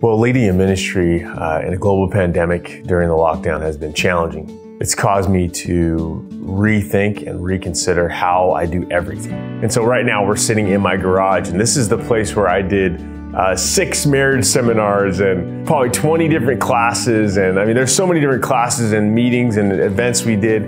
Well, leading a ministry uh, in a global pandemic during the lockdown has been challenging. It's caused me to rethink and reconsider how I do everything. And so right now we're sitting in my garage, and this is the place where I did uh, six marriage seminars and probably 20 different classes. And I mean, there's so many different classes and meetings and events we did.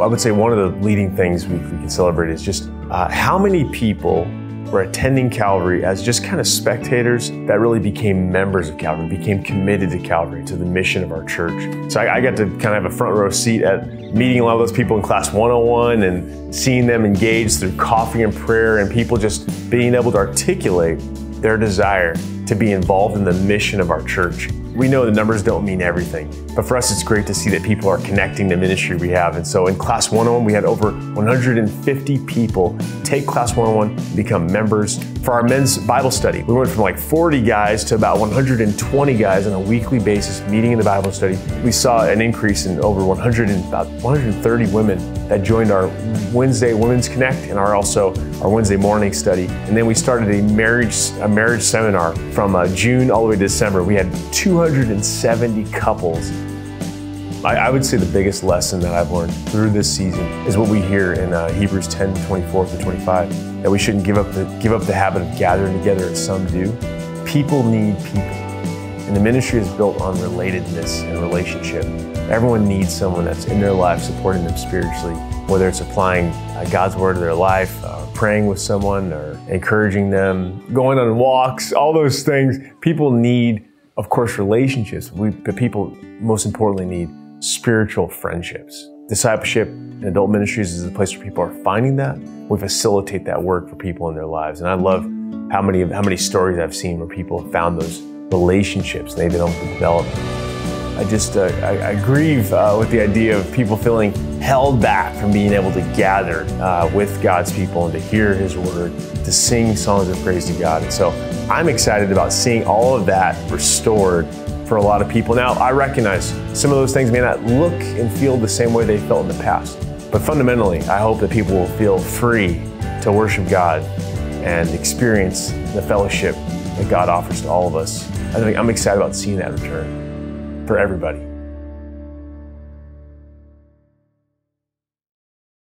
I would say one of the leading things we, we can celebrate is just uh, how many people were attending Calvary as just kind of spectators that really became members of Calvary, became committed to Calvary, to the mission of our church. So I, I got to kind of have a front row seat at meeting a lot of those people in class 101 and seeing them engaged through coffee and prayer and people just being able to articulate their desire to be involved in the mission of our church. We know the numbers don't mean everything, but for us, it's great to see that people are connecting the ministry we have. And so in Class 101, we had over 150 people take Class 101, become members. For our men's Bible study, we went from like 40 guys to about 120 guys on a weekly basis meeting in the Bible study. We saw an increase in over 100 and about 130 women that joined our Wednesday Women's Connect and our also our Wednesday morning study. And then we started a marriage a marriage seminar from uh, June all the way to December. We had 270 couples. I, I, would say the biggest lesson that I've learned through this season is what we hear in uh, Hebrews 10, 24 to 25, that we shouldn't give up the give up the habit of gathering together as some do. People need people. And the ministry is built on relatedness and relationship. Everyone needs someone that's in their life supporting them spiritually, whether it's applying uh, God's word to their life, uh, praying with someone, or encouraging them, going on walks, all those things. People need, of course, relationships, we, but people most importantly need spiritual friendships. Discipleship and adult ministries is a place where people are finding that. We facilitate that work for people in their lives. And I love how many, how many stories I've seen where people have found those relationships and they've been able to develop. I just uh, I, I, grieve uh, with the idea of people feeling held back from being able to gather uh, with God's people and to hear His word, to sing songs of praise to God. And so I'm excited about seeing all of that restored for a lot of people. Now, I recognize some of those things may not look and feel the same way they felt in the past, but fundamentally, I hope that people will feel free to worship God and experience the fellowship that God offers to all of us. I think I'm excited about seeing that return for everybody.